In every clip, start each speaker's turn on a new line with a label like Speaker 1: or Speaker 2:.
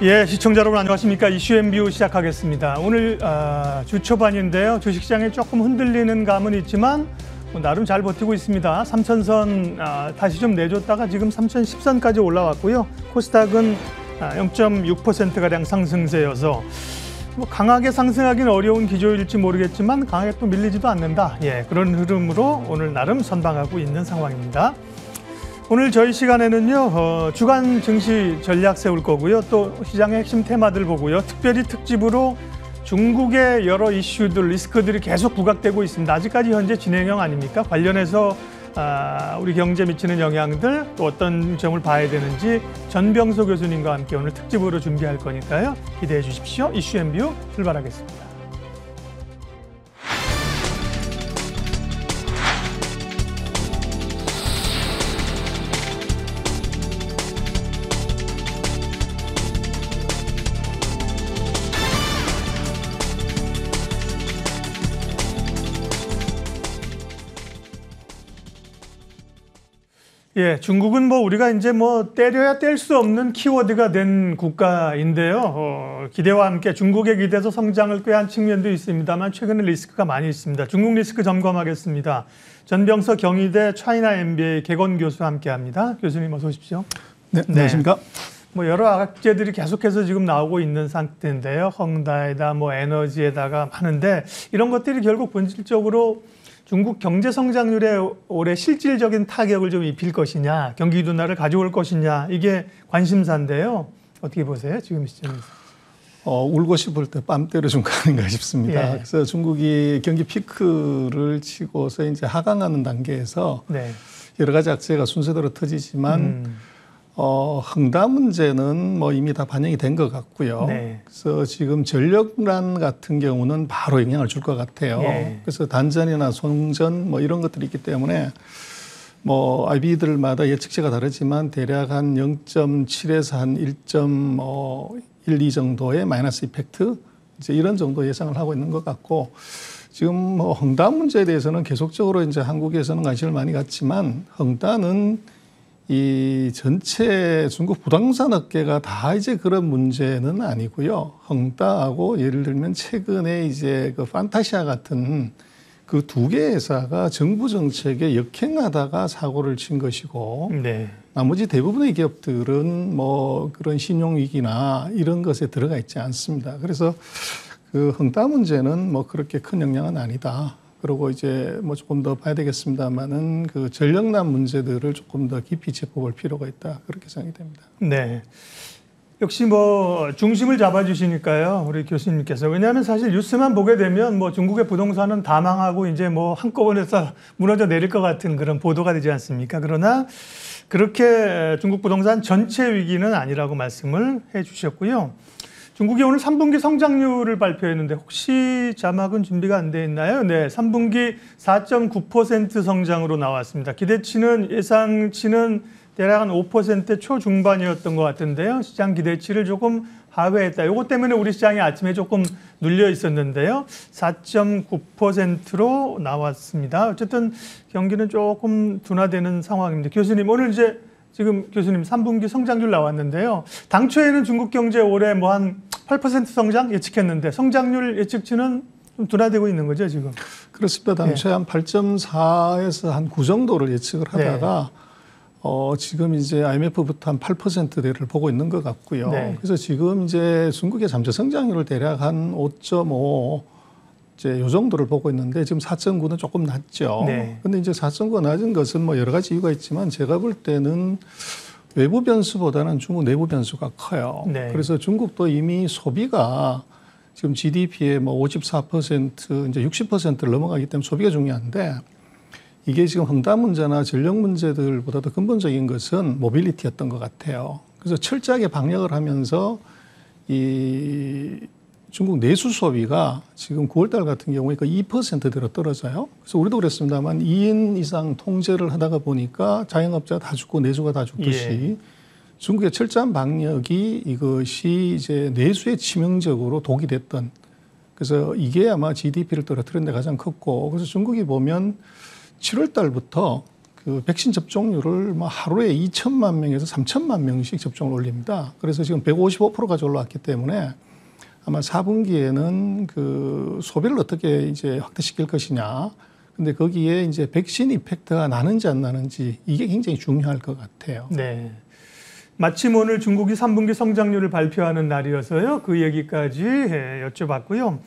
Speaker 1: 예, 시청자 여러분 안녕하십니까? 이슈 엠뷰 시작하겠습니다. 오늘 아, 주 초반인데요. 주식시장에 조금 흔들리는 감은 있지만 뭐 나름 잘 버티고 있습니다. 3천선 아, 다시 좀 내줬다가 지금 3,010선까지 올라왔고요. 코스닥은 아, 0.6%가량 상승세여서 뭐 강하게 상승하기는 어려운 기조일지 모르겠지만 강하게 또 밀리지도 않는다. 예, 그런 흐름으로 오늘 나름 선방하고 있는 상황입니다. 오늘 저희 시간에는요 어, 주간 증시 전략 세울 거고요. 또 시장의 핵심 테마들 보고요. 특별히 특집으로 중국의 여러 이슈들 리스크들이 계속 부각되고 있습니다. 아직까지 현재 진행형 아닙니까? 관련해서 아, 우리 경제 미치는 영향들 또 어떤 점을 봐야 되는지 전병소 교수님과 함께 오늘 특집으로 준비할 거니까요. 기대해 주십시오. 이슈 엠뷰 출발하겠습니다. 예, 중국은 뭐 우리가 이제 뭐 때려야 뗄 수 없는 키워드가 된 국가인데요. 어, 기대와 함께 중국의 기대서 성장을 꾀한 측면도 있습니다만 최근에 리스크가 많이 있습니다. 중국 리스크 점검하겠습니다. 전병서 경희대 차이나 MBA 개건 교수와 함께합니다. 교수님 어서 오십시오.
Speaker 2: 네, 안녕하십니까? 네.
Speaker 1: 뭐 여러 악재들이 계속해서 지금 나오고 있는 상태인데요. 헝다에다 뭐 에너지에다가 많은데 이런 것들이 결국 본질적으로 중국 경제 성장률에 올해 실질적인 타격을 좀 입힐 것이냐, 경기 둔화를 가져올 것이냐 이게 관심사인데요. 어떻게 보세요? 지금 시점에서?
Speaker 2: 어, 울고 싶을 때 뺨 때려준 거 아닌가 싶습니다. 예. 그래서 중국이 경기 피크를 치고서 이제 하강하는 단계에서 네. 여러 가지 악재가 순서대로 터지지만 음. 어, 흥다 문제는 뭐 이미 다 반영이 된 것 같고요. 네. 그래서 지금 전력난 같은 경우는 바로 영향을 줄 것 같아요. 네. 그래서 단전이나 송전 뭐 이런 것들이 있기 때문에 뭐 IB들마다 예측치가 다르지만 대략 한 0.7에서 한 1.12 정도의 마이너스 이펙트 이제 이런 정도 예상을 하고 있는 것 같고 지금 뭐 헝다 문제에 대해서는 계속적으로 이제 한국에서는 관심을 많이 갖지만 헝다는 이 전체 중국 부동산 업계가 다 이제 그런 문제는 아니고요. 헝다하고 예를 들면 최근에 이제 그 판타시아 같은 그 두 개 회사가 정부 정책에 역행하다가 사고를 친 것이고 네. 나머지 대부분의 기업들은 뭐 그런 신용 위기나 이런 것에 들어가 있지 않습니다. 그래서 그 헝다 문제는 뭐 그렇게 큰 영향은 아니다. 그리고 이제 뭐 조금 더 봐야 되겠습니다만은 그 전력난 문제들을 조금 더 깊이 짚어볼 필요가 있다 그렇게 생각이 됩니다.
Speaker 1: 네. 역시 뭐 중심을 잡아주시니까요 우리 교수님께서 왜냐하면 사실 뉴스만 보게 되면 뭐 중국의 부동산은 다 망하고 이제 뭐 한꺼번에 서 무너져 내릴 것 같은 그런 보도가 되지 않습니까? 그러나 그렇게 중국 부동산 전체 위기는 아니라고 말씀을 해주셨고요. 중국이 오늘 3분기 성장률을 발표했는데 혹시 자막은 준비가 안 돼 있나요? 네, 3분기 4.9% 성장으로 나왔습니다. 기대치는 예상치는 대략 한 5% 초중반이었던 것 같은데요. 시장 기대치를 조금 하회했다. 이것 때문에 우리 시장이 아침에 조금 눌려 있었는데요. 4.9%로 나왔습니다. 어쨌든 경기는 조금 둔화되는 상황입니다. 교수님, 오늘 이제 지금 교수님 3분기 성장률 나왔는데요. 당초에는 중국 경제 올해 뭐한 8% 성장 예측했는데 성장률 예측치는 좀 둔화되고 있는 거죠 지금?
Speaker 2: 그렇습니다. 당초에 네. 한 8.4에서 한 9 정도를 예측을 하다가 네. 어, 지금 이제 IMF부터 한 8%대를 보고 있는 것 같고요. 네. 그래서 지금 이제 중국의 잠재 성장률을 대략 한 5.5 이제 요 정도를 보고 있는데 지금 4.9는 조금 낮죠. 네. 근데 이제 4.9가 낮은 것은 뭐 여러 가지 이유가 있지만 제가 볼 때는 외부 변수보다는 중국 내부 변수가 커요. 네. 그래서 중국도 이미 소비가 지금 GDP의 뭐 54% 이제 60%를 넘어가기 때문에 소비가 중요한데 이게 지금 헝다 문제나 전력 문제들보다도 근본적인 것은 모빌리티였던 것 같아요. 그래서 철저하게 방역을 하면서 이 중국 내수 소비가 지금 9월달 같은 경우에 그 2%대로 떨어져요. 그래서 우리도 그랬습니다만 2인 이상 통제를 하다가 보니까 자영업자가 다 죽고 내수가 다 죽듯이 예. 중국의 철저한 방역이 이것이 이제 내수에 치명적으로 독이 됐던 그래서 이게 아마 GDP를 떨어뜨린 데 가장 컸고 그래서 중국이 보면 7월 달부터 그그 백신 접종률을 뭐 하루에 2천만 명에서 3천만 명씩 접종을 올립니다. 그래서 지금 155%까지 올라왔기 때문에 아마 4분기에는 그 소비를 어떻게 이제 확대시킬 것이냐. 근데 거기에 이제 백신 이펙트가 나는지 안 나는지 이게 굉장히 중요할 것 같아요.
Speaker 1: 네. 마침 오늘 중국이 3분기 성장률을 발표하는 날이어서요. 그 얘기까지 예, 여쭤봤고요.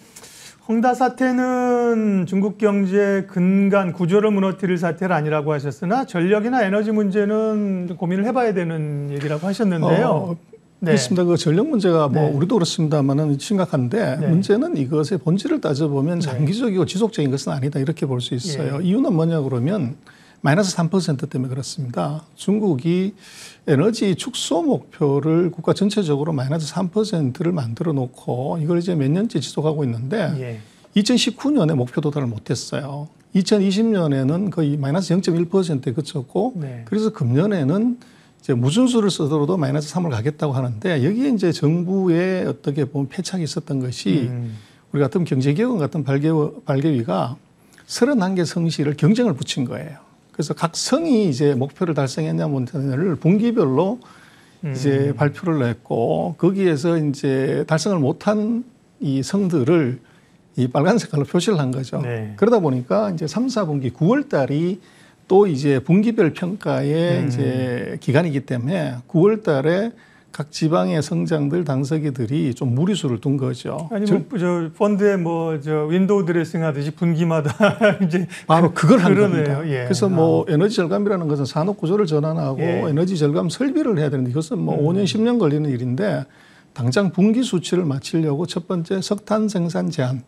Speaker 1: 홍다 사태는 중국 경제 근간 구조를 무너뜨릴 사태는 아니라고 하셨으나 전력이나 에너지 문제는 고민을 해봐야 되는 얘기라고 하셨는데요.
Speaker 2: 어, 네. 그렇습니다. 그 전력 문제가 뭐
Speaker 1: 네.
Speaker 2: 우리도 그렇습니다만은 심각한데
Speaker 1: 네.
Speaker 2: 문제는 이것의 본질을 따져보면 장기적이고 지속적인 것은 아니다 이렇게 볼 수 있어요.
Speaker 1: 예.
Speaker 2: 이유는 뭐냐 그러면 마이너스 3% 때문에 그렇습니다. 중국이 에너지 축소 목표를 국가 전체적으로 마이너스 3%를 만들어 놓고 이걸 이제 몇 년째 지속하고 있는데
Speaker 1: 예.
Speaker 2: 2019년에 목표 도달을 못했어요. 2020년에는 거의 마이너스 0.1%에 그쳤고
Speaker 1: 네.
Speaker 2: 그래서 금년에는 이제 무준수를 쓰더라도 마이너스 3을 가겠다고 하는데 여기에 이제 정부의 어떻게 보면 패착이 있었던 것이
Speaker 1: 음.
Speaker 2: 우리 같은 경제기관 같은 발개, 발개위가 31개 성시를 경쟁을 붙인 거예요. 그래서 각 성이 이제 목표를 달성했냐 못했냐를 분기별로
Speaker 1: 음.
Speaker 2: 이제 발표를 냈고 거기에서 이제 달성을 못한 이 성들을 이 빨간 색깔로 표시를 한 거죠.
Speaker 1: 네.
Speaker 2: 그러다 보니까 이제 3, 4분기 9월 달이 또 이제 분기별 평가의
Speaker 1: 음.
Speaker 2: 이제 기간이기 때문에 9월 달에 각 지방의 성장들 당서기들이 좀 무리수를 둔 거죠.
Speaker 1: 아니 뭐 저 펀드에 뭐 저 window dressing 하듯이 분기마다 이제
Speaker 2: 바로 그걸 한
Speaker 1: 그러네요.
Speaker 2: 겁니다.
Speaker 1: 예.
Speaker 2: 그래서 뭐 에너지 절감이라는 것은 산업 구조를 전환하고
Speaker 1: 예.
Speaker 2: 에너지 절감 설비를 해야 되는데 이것은 뭐
Speaker 1: 음.
Speaker 2: 5년 10년 걸리는 일인데 당장 분기 수치를 맞추려고 첫 번째 석탄 생산 제한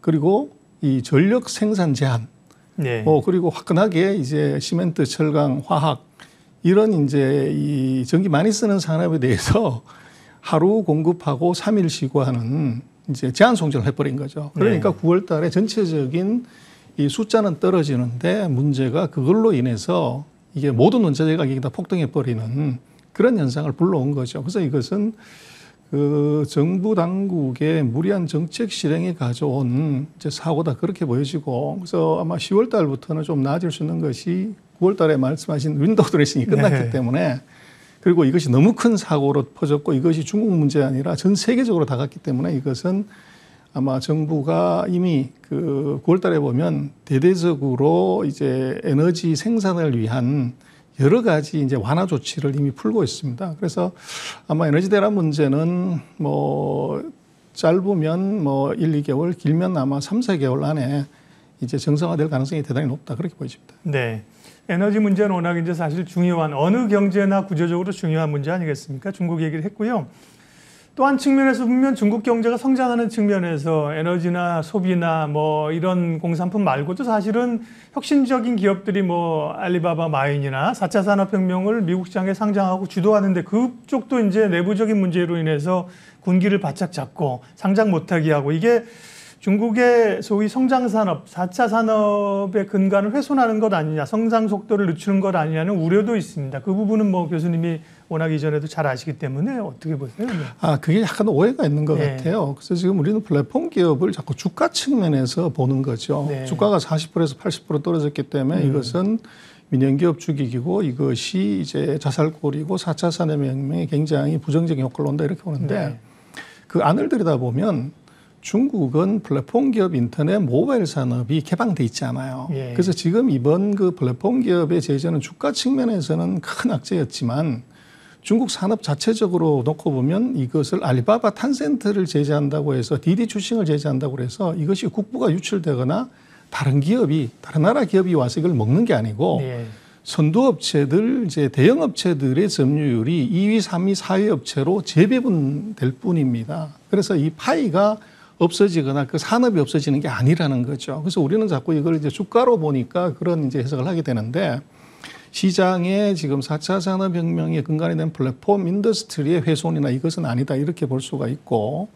Speaker 2: 그리고 이 전력 생산 제한
Speaker 1: 네.
Speaker 2: 뭐 그리고 화끈하게 이제 시멘트, 철강, 화학 이런 이제 이 전기 많이 쓰는 산업에 대해서 하루 공급하고 3일 쉬고 하는 이제 제한 송전을 해버린 거죠. 그러니까
Speaker 1: 네.
Speaker 2: 9월 달에 전체적인 이 숫자는 떨어지는데 문제가 그걸로 인해서 이게 모든 원자재 가격이 다 폭등해 버리는 그런 현상을 불러온 거죠. 그래서 이것은 그 정부 당국의 무리한 정책 실행이 가져온 이제 사고다 그렇게 보여지고 그래서 아마 10월 달부터는 좀 나아질 수 있는 것이 9월 달에 말씀하신 window dressing이 끝났기
Speaker 1: 네.
Speaker 2: 때문에 그리고 이것이 너무 큰 사고로 퍼졌고 이것이 중국 문제 아니라 전 세계적으로 다 갔기 때문에 이것은 아마 정부가 이미 그 9월 달에 보면 대대적으로 이제 에너지 생산을 위한 여러 가지 이제 완화 조치를 이미 풀고 있습니다. 그래서 아마 에너지 대란 문제는 뭐 짧으면 뭐 1, 2개월, 길면 아마 3, 4개월 안에 이제 정상화될 가능성이 대단히 높다. 그렇게 보여집니다.
Speaker 1: 네. 에너지 문제는 워낙 이제 사실 중요한 어느 경제나 구조적으로 중요한 문제 아니겠습니까? 중국 얘기를 했고요. 또한 측면에서 보면 중국 경제가 성장하는 측면에서 에너지나 소비나 뭐 이런 공산품 말고도 사실은 혁신적인 기업들이 뭐 알리바바 마인이나 4차 산업혁명을 미국 시장에 상장하고 주도하는데 그쪽도 이제 내부적인 문제로 인해서 군기를 바짝 잡고 상장 못하게 하고 이게 중국의 소위 성장 산업, 4차 산업의 근간을 훼손하는 것 아니냐, 성장 속도를 늦추는 것 아니냐는 우려도 있습니다. 그 부분은 뭐 교수님이 워낙 이전에도 잘 아시기 때문에 어떻게 보세요? 네.
Speaker 2: 아, 그게 약간 오해가 있는 것
Speaker 1: 네.
Speaker 2: 같아요. 그래서 지금 우리는 플랫폼 기업을 자꾸 주가 측면에서 보는 거죠.
Speaker 1: 네.
Speaker 2: 주가가 40%에서 80% 떨어졌기 때문에
Speaker 1: 음.
Speaker 2: 이것은 민영기업 죽이기고 이것이 이제 자살골이고 4차 산업혁명에 굉장히 부정적인 효과를 온다 이렇게 보는데
Speaker 1: 네.
Speaker 2: 그 안을 들여다보면 중국은 플랫폼 기업 인터넷 모바일 산업이 개방돼 있잖아요.
Speaker 1: 예.
Speaker 2: 그래서 지금 이번 그 플랫폼 기업의 제재는 주가 측면에서는 큰 악재였지만 중국 산업 자체적으로 놓고 보면 이것을 알리바바 탄센트를 제재한다고 해서 디디 출싱을 제재한다고 해서 이것이 국부가 유출되거나 다른 기업이 다른 나라 기업이 와서 이걸 먹는 게 아니고
Speaker 1: 네.
Speaker 2: 선도업체들 이제 대형업체들의 점유율이 2위, 3위, 4위 업체로 재배분될 뿐입니다. 그래서 이 파이가 없어지거나 그 산업이 없어지는 게 아니라는 거죠. 그래서 우리는 자꾸 이걸 이제 주가로 보니까 그런 이제 해석을 하게 되는데 시장에 지금 4차 산업혁명의 근간이 된 플랫폼 industry의 훼손이나 이것은 아니다 이렇게 볼 수가 있고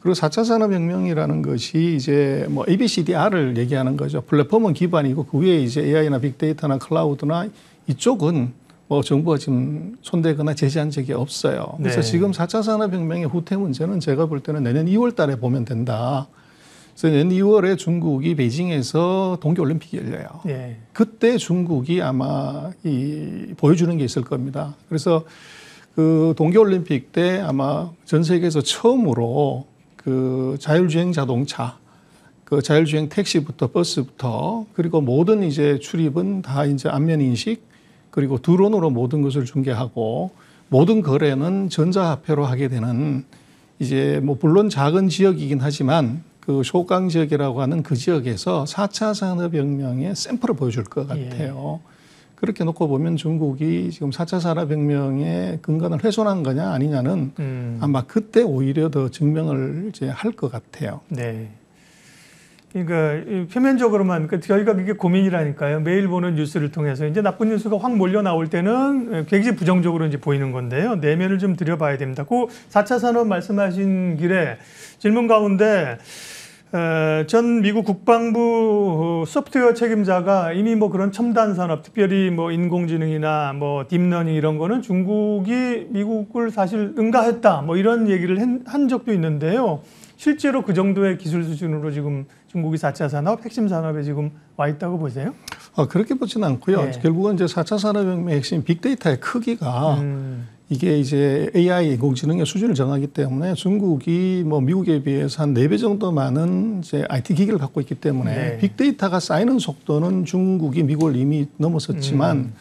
Speaker 2: 그리고 4차 산업혁명이라는 것이 이제 뭐 ABCDR을 얘기하는 거죠. 플랫폼은 기반이고 그 위에 이제 AI나 빅데이터나 클라우드나 이쪽은 뭐 정부가 지금 손대거나 제재한 적이 없어요. 그래서
Speaker 1: 네.
Speaker 2: 지금 4차 산업혁명의 후퇴 문제는 제가 볼 때는 내년 2월 달에 보면 된다. 그래서 내년 2월에 중국이 베이징에서 동계올림픽이 열려요. 예. 그때 중국이 아마 이 보여주는 게 있을 겁니다. 그래서 그 동계올림픽 때 아마 전 세계에서 처음으로 그 자율주행 자동차, 그 자율주행 택시부터 버스부터 그리고 모든 이제 출입은 다 이제 안면 인식 그리고 드론으로 모든 것을 중계하고 모든 거래는 전자화폐로 하게 되는 이제 뭐 물론 작은 지역이긴 하지만 그 쇼강 지역이라고 하는 그 지역에서 4차 산업혁명의 샘플을 보여줄 것 같아요. 예. 그렇게 놓고 보면 중국이 지금 4차 산업혁명의 근간을 훼손한 거냐 아니냐는 음. 아마 그때 오히려 더 증명을 이제 할 것 같아요.
Speaker 1: 네. 그러니까 표면적으로만 그러니까 저희가 그게 고민이라니까요. 매일 보는 뉴스를 통해서 이제 나쁜 뉴스가 확 몰려 나올 때는 굉장히 부정적으로 이제 보이는 건데요. 내면을 좀 들여봐야 됩니다. 그 4차 산업 말씀하신 길에 질문 가운데 전 미국 국방부 소프트웨어 책임자가 이미 뭐 그런 첨단 산업, 특별히 뭐 인공지능이나 뭐 deep learning 이런 거는 중국이 미국을 사실 능가했다 뭐 이런 얘기를 한 적도 있는데요. 실제로 그 정도의 기술 수준으로 지금 중국이 4차 산업, 핵심 산업에 지금 와 있다고 보세요?
Speaker 2: 아, 그렇게 보지는 않고요. 네. 결국은 이제 4차 산업혁명의 핵심 빅데이터의 크기가 음. 이게 이제 AI 인공지능의 수준을 정하기 때문에 중국이 뭐 미국에 비해서 한 네 배 정도 많은 이제 IT 기기를 갖고 있기 때문에 네. 빅데이터가 쌓이는 속도는 중국이 미국을 이미 넘어섰지만 음.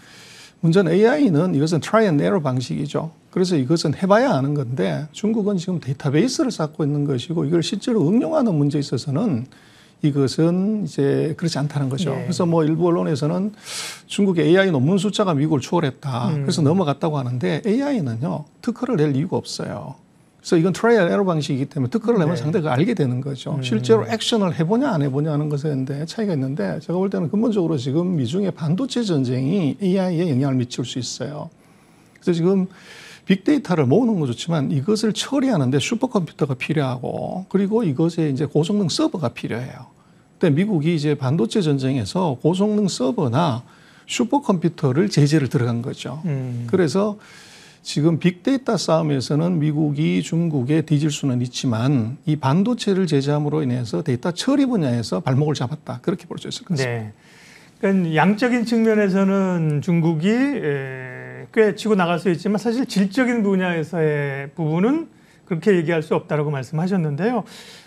Speaker 2: 문제는 AI는 이것은 try and error 방식이죠. 그래서 이것은 해봐야 아는 건데 중국은 지금 데이터베이스를 쌓고 있는 것이고 이걸 실제로 응용하는 문제에 있어서는 이것은 이제 그렇지 않다는 거죠. 네. 그래서 뭐 일부 언론에서는 중국의 AI 논문 숫자가 미국을 추월했다. 음. 그래서 넘어갔다고 하는데 AI는요 특허를 낼 이유가 없어요. 그래서 이건 trial error 방식이기 때문에 특허를 내면 네. 상대가 알게 되는 거죠. 음. 실제로 액션을 해보냐 안 해보냐 하는 것에 차이가 있는데 제가 볼 때는 근본적으로 지금 미중의 반도체 전쟁이 AI에 영향을 미칠 수 있어요. 그래서 지금 빅데이터를 모으는 건 좋지만 이것을 처리하는데 슈퍼컴퓨터가 필요하고 그리고 이것에 이제 고성능 서버가 필요해요. 근데 미국이 이제 반도체 전쟁에서 고성능 서버나 슈퍼컴퓨터를 제재를 들어간 거죠. 음. 그래서 지금 빅데이터 싸움에서는 미국이 중국에 뒤질 수는 있지만 이 반도체를 제재함으로 인해서 데이터 처리 분야에서 발목을 잡았다. 그렇게 볼 수 있을 것 같습니다. 네.
Speaker 1: 그러니까 양적인 측면에서는 중국이 꽤 치고 나갈 수 있지만 사실 질적인 분야에서의 부분은 그렇게 얘기할 수 없다라고 말씀하셨는데요.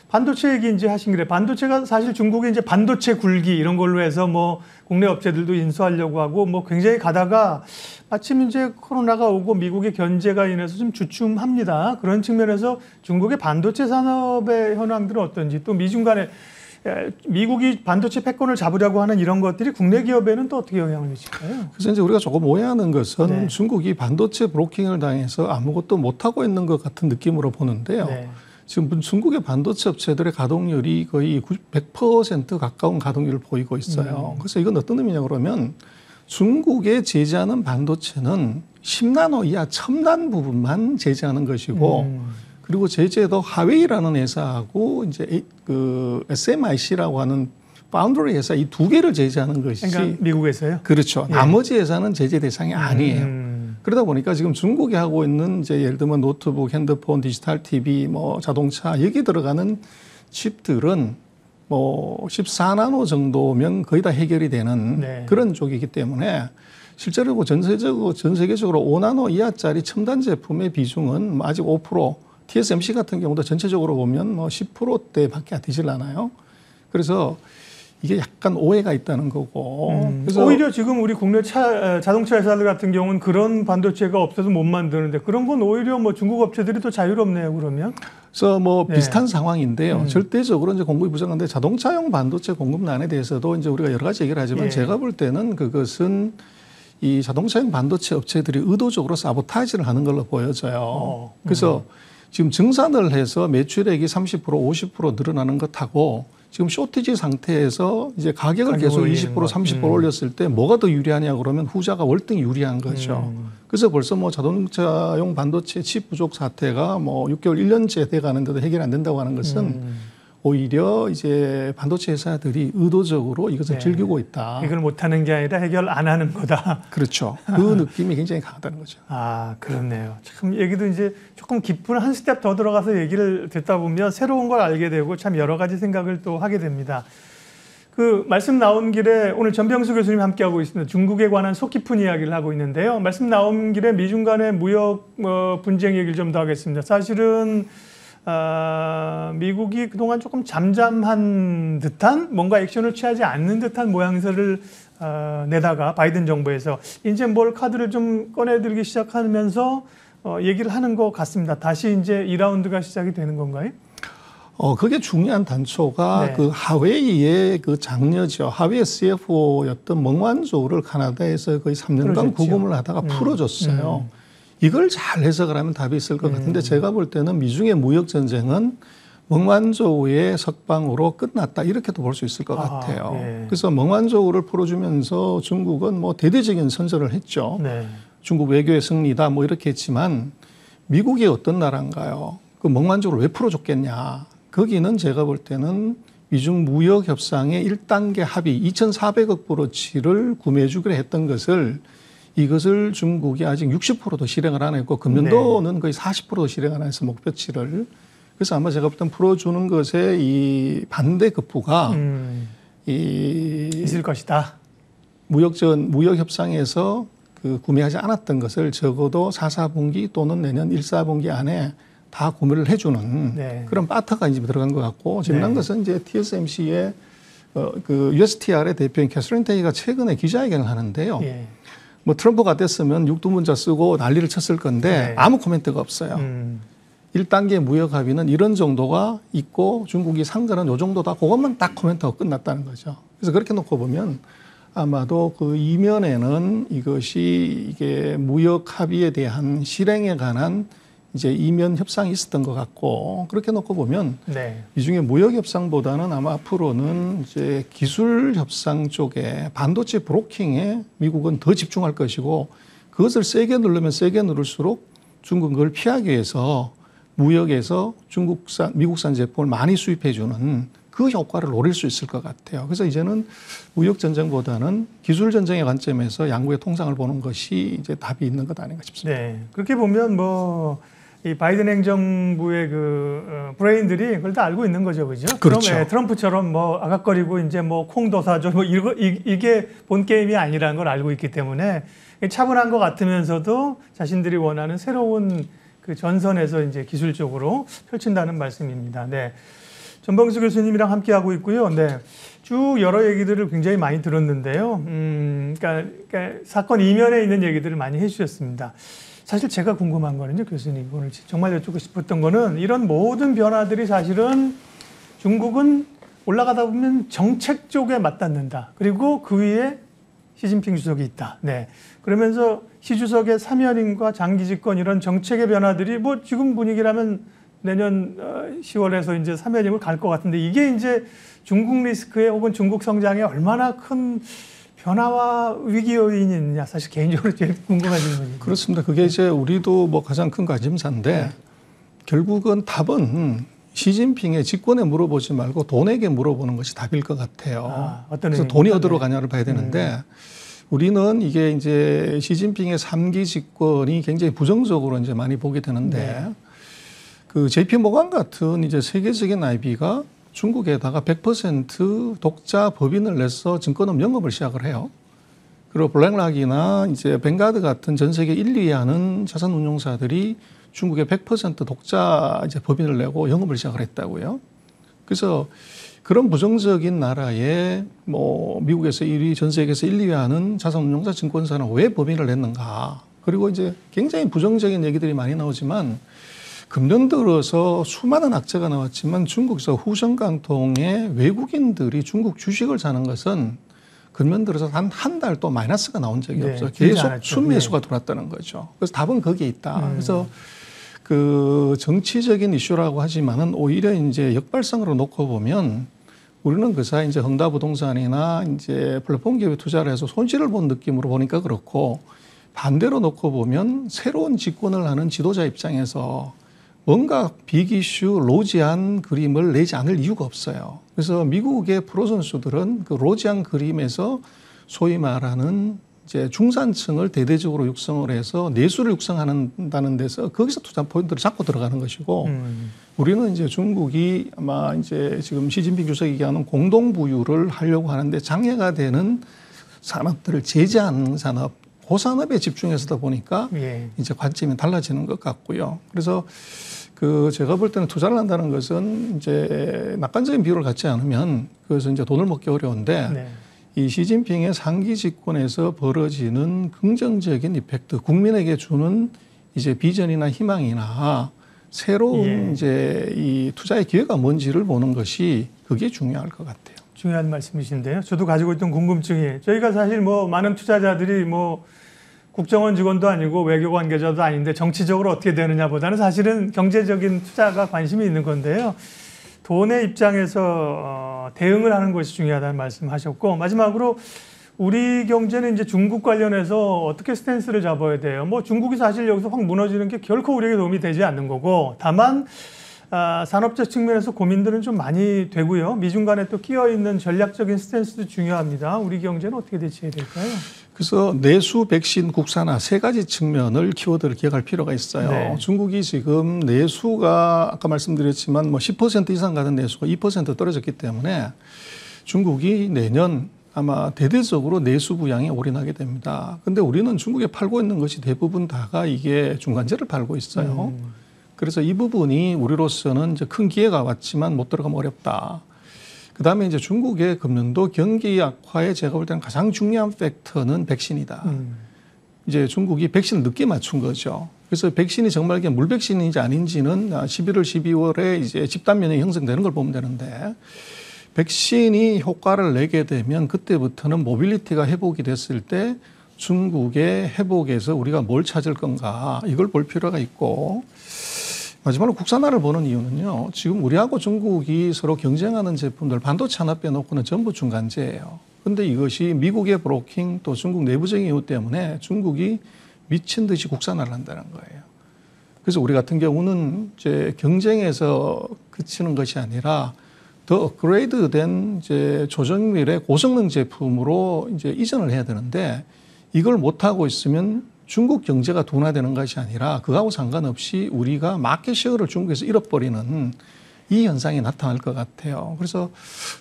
Speaker 1: 반도체 얘기 이제 하신 그래. 반도체가 사실 중국이 이제 반도체 굴기 이런 걸로 해서 뭐 국내 업체들도 인수하려고 하고 뭐 굉장히 가다가 마침 이제 코로나가 오고 미국의 견제가 인해서 좀 주춤합니다. 그런 측면에서 중국의 반도체 산업의 현황들은 어떤지 또 미중 간에 미국이 반도체 패권을 잡으려고 하는 이런 것들이 국내 기업에는 또 어떻게 영향을 미칠까요?
Speaker 2: 그래서 이제 우리가 조금 오해하는 것은 네. 중국이 반도체 blocking을 당해서 아무것도 못하고 있는 것 같은 느낌으로 보는데요. 네. 지금 중국의 반도체 업체들의 가동률이 거의 100% 가까운 가동률을 보이고 있어요. 음. 그래서 이건 어떤 의미냐 그러면 중국에 제재하는 반도체는 10나노 이하 첨단 부분만 제재하는 것이고 음. 그리고 제재도 화웨이라는 회사하고 이제 그 SMIC라고 하는 파운드리 회사 이 두 개를 제재하는 것이
Speaker 1: 그러니까 미국에서요?
Speaker 2: 그렇죠. 예. 나머지 회사는 제재 대상이 아니에요. 음. 그러다 보니까 지금 중국이 하고 있는 이제 예를 들면 노트북, 핸드폰, 디지털 TV, 뭐 자동차 여기 들어가는 칩들은 뭐 14나노 정도면 거의 다 해결이 되는 네. 그런 쪽이기 때문에 실제로 전 세계적으로 전 세계적으로 5나노 이하짜리 첨단 제품의 비중은 뭐 아직 5% TSMC 같은 경우도 전체적으로 보면 뭐 10%대밖에 되질 않아요. 그래서 이게 약간 오해가 있다는 거고.
Speaker 1: 음, 그래서 오히려 지금 우리 국내 차, 자동차 회사들 같은 경우는 그런 반도체가 없어서 못 만드는데 그런 건 오히려 뭐 중국 업체들이 더 자유롭네요, 그러면.
Speaker 2: 그래서 뭐 네. 비슷한 상황인데요. 음. 절대적으로 이제 공급이 부족한데 자동차용 반도체 공급난에 대해서도 이제 우리가 여러 가지 얘기를 하지만 예. 제가 볼 때는 그것은 이 자동차용 반도체 업체들이 의도적으로 사보타지를 하는 걸로 보여져요. 어, 그래서 음. 지금 증산을 해서 매출액이 30% 50% 늘어나는 것하고 지금 쇼티지 상태에서 이제 가격을 계속 20% 30% 음. 올렸을 때 뭐가 더 유리하냐 그러면 후자가 월등 유리한 거죠. 음. 그래서 벌써 뭐 자동차용 반도체 칩 부족 사태가 뭐 6개월 1년째 돼 가는데도 해결 안 된다고 하는 것은 음. 오히려 이제 반도체 회사들이 의도적으로 이것을
Speaker 1: 네.
Speaker 2: 즐기고 있다.
Speaker 1: 이걸 못하는 게 아니라 해결 안 하는 거다.
Speaker 2: 그렇죠. 그 느낌이 굉장히 강하다는 거죠.
Speaker 1: 아, 그렇네요. 참 얘기도 이제 조금 깊은 한 스텝 더 들어가서 얘기를 듣다 보면 새로운 걸 알게 되고 참 여러 가지 생각을 또 하게 됩니다. 그 말씀 나온 길에 오늘 전병서 교수님 함께하고 있습니다. 중국에 관한 속 깊은 이야기를 하고 있는데요. 말씀 나온 길에 미중 간의 무역 어, 분쟁 얘기를 좀 더 하겠습니다. 사실은 아, 미국이 그동안 조금 잠잠한 듯한 뭔가 액션을 취하지 않는 듯한 모양새를 어, 내다가 바이든 정부에서 이제 뭘 카드를 좀 꺼내들기 시작하면서 어, 얘기를 하는 것 같습니다. 다시 이제 2라운드가 시작이 되는 건가요?
Speaker 2: 어, 그게 중요한 단초가
Speaker 1: 네.
Speaker 2: 그 하웨이의 그 장녀죠. 하웨이 CFO였던 멍완조를 카나다에서 거의 3년간
Speaker 1: 풀어줬죠.
Speaker 2: 구금을 하다가
Speaker 1: 음.
Speaker 2: 풀어줬어요. 이걸 잘 해석을 하면 답이 있을 것 같은데 제가 볼 때는 미중의 무역 전쟁은 멍완조우의 석방으로 끝났다 이렇게도 볼 수 있을 것
Speaker 1: 아,
Speaker 2: 같아요.
Speaker 1: 예.
Speaker 2: 그래서 멍완조우를 풀어주면서 중국은 뭐 대대적인 선전을 했죠.
Speaker 1: 네.
Speaker 2: 중국 외교의 승리다 뭐 이렇게 했지만 미국이 어떤 나라인가요? 그 멍만족을 왜 풀어줬겠냐? 거기는 제가 볼 때는 미중 무역 협상의 1단계 합의 2,400억 브로치를 구매해 주기로 했던 것을 이것을 중국이 아직 60%도 실행을 안 했고 금년도는 거의 40%도 실행 안 해서 목표치를 그래서 아마 제가 볼 땐 풀어주는 것에 이 반대 급부가
Speaker 1: 음,
Speaker 2: 이
Speaker 1: 있을 것이다.
Speaker 2: 무역전 무역 협상에서 그 구매하지 않았던 것을 적어도 4, 4분기 또는 내년 1, 4분기 안에 다 구매를 해주는
Speaker 1: 네.
Speaker 2: 그런 파트가 이제 들어간 것 같고 재미난
Speaker 1: 네.
Speaker 2: 것은 이제 TSMC의 어, 그 USTR의 대표인 캐서린 테이가 최근에 기자회견을 하는데요.
Speaker 1: 예.
Speaker 2: 뭐 트럼프가 됐으면 육두문자 쓰고 난리를 쳤을 건데
Speaker 1: 네.
Speaker 2: 아무 코멘트가 없어요.
Speaker 1: 음,
Speaker 2: 1단계 무역 합의는 이런 정도가 있고 중국이 상관은 요 정도다. 그것만 딱 코멘트하고 끝났다는 거죠. 그래서 그렇게 놓고 보면 아마도 그 이면에는 이것이 이게 무역 합의에 대한 실행에 관한 이제 이면 협상이 있었던 것 같고 그렇게 놓고 보면
Speaker 1: 네.
Speaker 2: 이 중에 무역 협상보다는 아마 앞으로는 이제 기술 협상 쪽에 반도체 브로킹에 미국은 더 집중할 것이고 그것을 세게 누르면 세게 누를수록 중국은 그걸 피하기 위해서 무역에서 중국산, 미국산 제품을 많이 수입해 주는 그 효과를 노릴 수 있을 것 같아요. 그래서 이제는 무역 전쟁보다는 기술 전쟁의 관점에서 양국의 통상을 보는 것이 이제 답이 있는 것 아닌가 싶습니다.
Speaker 1: 네. 그렇게 보면 뭐, 이 바이든 행정부의 그 어, 브레인들이 그걸 다 알고 있는 거죠, 그죠?
Speaker 2: 그렇죠.
Speaker 1: 트럼- 예, 트럼프처럼 뭐 아각거리고 이제 뭐 콩도사죠, 뭐 이거 이, 이게 본 게임이 아니라는 걸 알고 있기 때문에 차분한 것 같으면서도 자신들이 원하는 새로운 그 전선에서 이제 기술적으로 펼친다는 말씀입니다. 네. 전병수 교수님이랑 함께 하고 있고요. 네. 쭉 여러 얘기들을 굉장히 많이 들었는데요. 음, 그러니까, 그러니까 사건 이면에 있는 얘기들을 많이 해주셨습니다. 사실 제가 궁금한 거는요, 교수님 오늘 정말 여쭙고 싶었던 거는 이런 모든 변화들이 사실은 중국은 올라가다 보면 정책 쪽에 맞닿는다. 그리고 그 위에 시진핑 주석이 있다. 네. 그러면서 시 주석의 사면인과 장기 집권 이런 정책의 변화들이 뭐 지금 분위기라면 내년 10월에서 이제 사면임을 갈 것 같은데 이게 이제 중국 리스크에 혹은 중국 성장에 얼마나 큰 변화와 위기 요인이 있느냐 사실 개인적으로 제일 궁금한 질문입니다.
Speaker 2: 그렇습니다. 그게 이제 우리도 뭐 가장 큰 관심사인데 결국은 답은 시진핑의 직권에 물어보지 말고 돈에게 물어보는 것이 답일 것 같아요.
Speaker 1: 아, 어떤
Speaker 2: 그래서? 돈이 어디로
Speaker 1: 네.
Speaker 2: 가냐를 봐야 되는데 우리는 이게 이제 시진핑의 삼기 집권이 굉장히 부정적으로 이제 많이 보게 되는데
Speaker 1: 네.
Speaker 2: 그 JP 모간 같은 이제 세계적인 IB가 중국에다가 100% 독자 법인을 내서 증권업 영업을 시작을 해요. 그리고 블랙락이나 이제 뱅가드 같은 전 세계 1, 2위 하는 자산 운용사들이 중국에 100% 독자 이제 법인을 내고 영업을 시작을 했다고요. 그래서 그런 부정적인 나라에 뭐 미국에서 1위, 전 세계에서 1, 2위 하는 자산 운용사 증권사는 왜 법인을 냈는가? 그리고 이제 굉장히 부정적인 얘기들이 많이 나오지만 금년 들어서 수많은 악재가 나왔지만 중국에서 후성강통에 외국인들이 중국 주식을 사는 것은 금년 들어서 한 한 달 또 마이너스가 나온 적이
Speaker 1: 네,
Speaker 2: 없어요.
Speaker 1: 길지
Speaker 2: 계속. 순매수가 들어왔다는 거죠. 그래서 답은 거기에 있다.
Speaker 1: 음.
Speaker 2: 그래서 그 정치적인 이슈라고 하지만은 오히려 이제 역발상으로 놓고 보면 우리는 그 사이 이제 흥다 부동산이나 이제 플랫폼 기업에 투자를 해서 손실을 본 느낌으로 보니까 그렇고 반대로 놓고 보면 새로운 집권을 하는 지도자 입장에서 뭔가 빅이슈 로지한 그림을 내지 않을 이유가 없어요. 그래서 미국의 프로 선수들은 그 로지한 그림에서 소위 말하는 이제 중산층을 대대적으로 육성을 해서 내수를 육성하는다는 데서 거기서 투자 포인트를 잡고 들어가는 것이고
Speaker 1: 음.
Speaker 2: 우리는 이제 중국이 아마 이제 지금 시진핑 주석이 얘기하는 공동부유를 하려고 하는데 장애가 되는 산업들을 제재하는 산업, 고산업에 집중해서다 보니까
Speaker 1: 예.
Speaker 2: 이제 관점이 달라지는 것 같고요. 그래서 그 제가 볼 때는 투자를 한다는 것은 이제 낙관적인 비율을 갖지 않으면 그래서 이제 돈을 먹기 어려운데
Speaker 1: 네.
Speaker 2: 이 시진핑의 상기 집권에서 벌어지는 긍정적인 이펙트, 국민에게 주는 이제 비전이나 희망이나 새로운
Speaker 1: 예.
Speaker 2: 이제 이 투자의 기회가 뭔지를 보는 것이 그게 중요할 것 같아요.
Speaker 1: 중요한 말씀이신데요. 저도 가지고 있던 궁금증이 저희가 사실 뭐 많은 투자자들이 뭐 국정원 직원도 아니고 외교 관계자도 아닌데 정치적으로 어떻게 되느냐 보다는 사실은 경제적인 투자가 관심이 있는 건데요. 돈의 입장에서 어, 대응을 하는 것이 중요하다는 말씀하셨고 마지막으로 우리 경제는 이제 중국 관련해서 어떻게 스탠스를 잡아야 돼요? 뭐 중국이 사실 여기서 확 무너지는 게 결코 우리에게 도움이 되지 않는 거고 다만 아, 산업적 측면에서 고민들은 좀 많이 되고요. 미중 간에 또 끼어 있는 전략적인 스탠스도 중요합니다. 우리 경제는 어떻게 대처해야 될까요?
Speaker 2: 그래서 내수, 백신, 국산화 세 가지 측면을 키워드를 기억할 필요가 있어요.
Speaker 1: 네.
Speaker 2: 중국이 지금 내수가 아까 말씀드렸지만 뭐 10% 이상 가는 내수가 2% 떨어졌기 때문에 중국이 내년 아마 대대적으로 내수 부양에 올인하게 됩니다. 근데 우리는 중국에 팔고 있는 것이 대부분 다가 이게 중간재를 팔고 있어요.
Speaker 1: 음.
Speaker 2: 그래서 이 부분이 우리로서는 이제 큰 기회가 왔지만 못 들어가면 어렵다. 그 다음에 이제 중국의 금년도 경기 악화에 제가 볼 때는 가장 중요한 팩터는 백신이다.
Speaker 1: 음.
Speaker 2: 이제 중국이 백신을 늦게 맞춘 거죠. 그래서 백신이 정말 이게 물 백신인지 아닌지는 11월, 12월에 이제 집단 면역이 형성되는 걸 보면 되는데 백신이 효과를 내게 되면 그때부터는 mobility가 회복이 됐을 때 중국의 회복에서 우리가 뭘 찾을 건가 이걸 볼 필요가 있고 마지막으로 국산화를 보는 이유는요. 지금 우리하고 중국이 서로 경쟁하는 제품들 반도체 하나 빼놓고는 전부 중간재예요. 근데 이것이 미국의 blocking 또 중국 내부적인 이유 때문에 중국이 미친 듯이 국산화를 한다는 거예요. 그래서 우리 같은 경우는 이제 경쟁에서 그치는 것이 아니라 더 업그레이드 된 이제 초정밀의 고성능 제품으로 이제 이전을 해야 되는데 이걸 못하고 있으면 중국 경제가 둔화되는 것이 아니라 그하고 상관없이 우리가 market share를 중국에서 잃어버리는 이 현상이 나타날 것 같아요. 그래서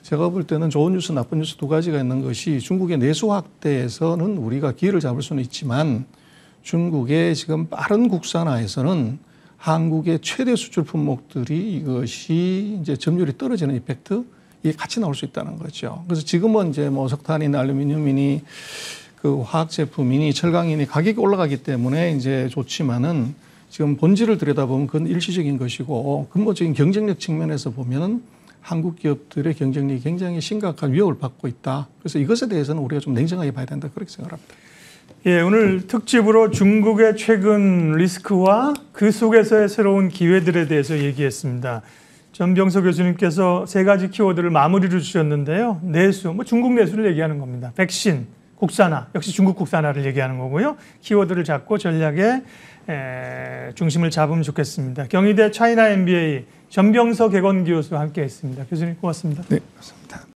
Speaker 2: 제가 볼 때는 좋은 뉴스, 나쁜 뉴스 두 가지가 있는 것이 중국의 내수 확대에서는 우리가 기회를 잡을 수는 있지만 중국의 지금 빠른 국산화에서는 한국의 최대 수출 품목들이 이것이 이제 점유율이 떨어지는 이펙트 이게 같이 나올 수 있다는 거죠. 그래서 지금은 이제 뭐 석탄이나 알루미늄이니 그 화학 제품이니 철강이니 가격이 올라가기 때문에 이제 좋지만은 지금 본질을 들여다보면 그건 일시적인 것이고 근본적인 경쟁력 측면에서 보면은 한국 기업들의 경쟁력이 굉장히 심각한 위협을 받고 있다. 그래서 이것에 대해서는 우리가 좀 냉정하게 봐야 된다. 그렇게 생각합니다.
Speaker 1: 예, 오늘 특집으로 중국의 최근 리스크와 그 속에서의 새로운 기회들에 대해서 얘기했습니다. 전병서 교수님께서 세 가지 키워드를 마무리를 주셨는데요. 내수, 뭐 중국 내수를 얘기하는 겁니다. 백신, 국산화, 역시 중국 국산화를 얘기하는 거고요. 키워드를 잡고 전략에 에, 중심을 잡으면 좋겠습니다. 경희대 차이나 MBA 전병서 개건 교수와 함께했습니다. 교수님 고맙습니다.
Speaker 2: 네.